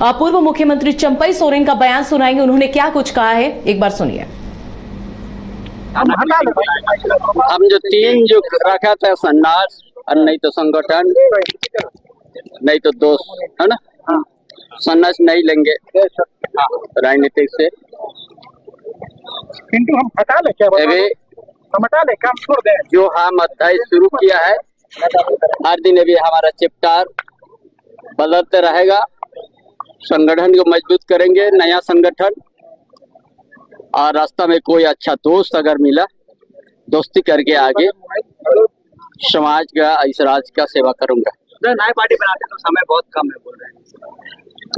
पूर्व मुख्यमंत्री चंपई सोरेन का बयान सुनाएँगे। उन्होंने क्या कुछ कहा है? एक बार सुनिए। हम जो तीन जो रखा था संन्यास और नहीं तो संगठन नहीं तो दोस्त है ना? संन्यास नहीं लेंगे। राजनीतिक से। पिंटू हम हटा ले क्या? अभी हम हटा ले काम छोड़ दे। जो हम अध्याय शुरू किया है हर दिन अभी हमारा चैप्टर बदलते रहेगा। संगठन को मज़बूत करेंगे नया संगठन। और रास्ता में कोई अच्छा दोस्त अगर मिला दोस्ती करके आगे समाज का इस राज्य का सेवा करूँगा। नए पार्टी बनाते तो समय बहुत कम है बोल रहे हैं।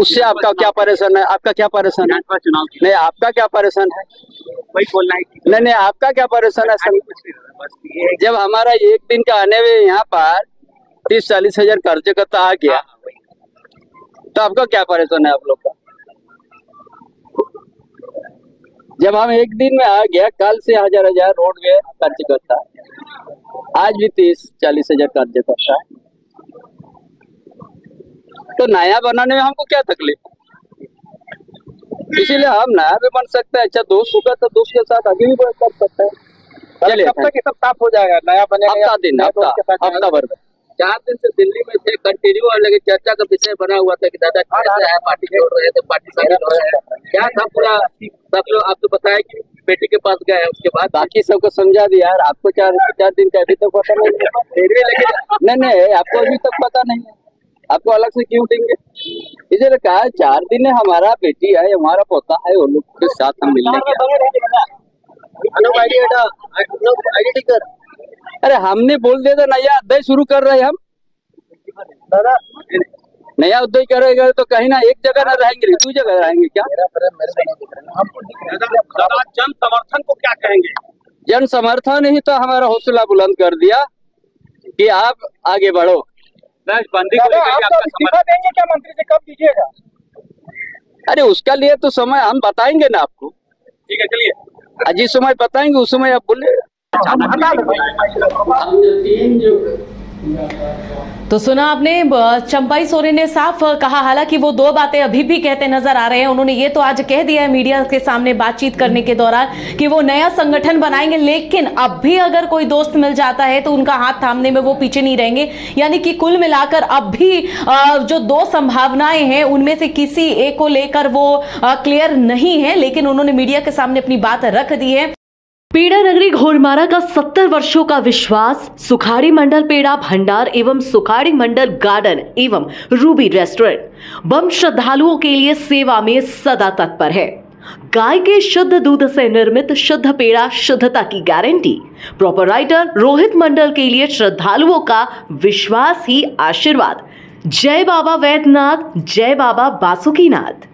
उससे आपका क्या परेशान है? आपका क्या परेशान है? नहीं आपका क्या परेशान है? वही बोलना है नहीं। नहीं आपका क्या परेशान है है जब हमारा एक दिन का आने में यहाँ पर तीस चालीस हज़ार कर्जे का तो आ गया तो आपका क्या परेशान है आप लोग का? जब हम एक दिन में आ गया कल से हज़ार हज़ार रोड में कर्ज करता है आज भी तीस चालीस हज़ार कर्ज करता है। तो नया बनाने में हमको क्या तकलीफ़? इसीलिए हम नया भी बन सकते हैं। अच्छा दोस्त होगा तो दोस्त के साथ आगे भी कर सकते हैं। चलिए कब तक ये सब साफ़ हो जाएगा। नया बनेगा हफ़्ता दिन हफ़्ता हफ़्ता भर में। चार दिन से दिल्ली में थे कंटिन्यू और लेकिन चर्चा का विषय बना हुआ था कि दादा कैसे है पार्टी छोड़ रहे थे पार्टी शामिल हो रहे हैं क्या था पूरा सब लोग आपको बताया कि बेटी के पास गए उसके बाद बाकी सबको समझा दिया यार आपको चार चार दिन का अभी तक पता नहीं फिर भी लेकिन नहीं नहीं आपको अभी तक पता नहीं है आपको अलग से क्यों देंगे इसलिए कहा चार दिन है हमारा बेटी है हमारा पोता है वो लोग के साथ हम मिलने गए अरे हमने बोल दिया था नया अध्याय शुरू कर रहे हैं हम। दादा नया अध्याय करेगा तो कहीं ना एक जगह ना रहेंगे दो जगह रहेंगे क्या? जन समर्थन को क्या कहेंगे? जन समर्थन ही तो हमारा हौसला बुलंद कर दिया कि आप आगे बढ़ो। बंदी को लेकर तो आपका देंगे क्या मंत्री से कब दीजिएगा? अरे उसका लिए तो समय हम बताएँगे ना आपको। ठीक है चलिए। जिस समय बताएँगे उस समय आप बोले। तो सुना आपने चंपाई सोरेन ने साफ़ कहा, हालाँकि वो दो बातें अभी भी कहते नज़र आ रहे हैं। उन्होंने ये तो आज कह दिया है मीडिया के सामने बातचीत करने के दौरान कि वो नया संगठन बनाएँगे, लेकिन अब भी अगर कोई दोस्त मिल जाता है तो उनका हाथ थामने में वो पीछे नहीं रहेंगे। यानी कि कुल मिलाकर अब भी जो दो संभावनाएँ हैं, उनमें से किसी एक को लेकर वो क्लियर नहीं है, लेकिन उन्होंने मीडिया के सामने अपनी बात रख दी है। पेड़ा नगरी घोड़मारा का सत्तर वर्षों का विश्वास, सुखाड़ी मंडल पेड़ा भंडार एवं सुखाड़ी मंडल गार्डन एवं रूबी रेस्टोरेंट, बम श्रद्धालुओं के लिए सेवा में सदा तत्पर है। गाय के शुद्ध दूध से निर्मित शुद्ध पेड़ा, शुद्धता की गारंटी प्रोपराइटर रोहित मंडल के लिए श्रद्धालुओं का विश्वास ही आशीर्वाद। जय बाबा वैद्यनाथ, जय बाबा बासुकीनाथ।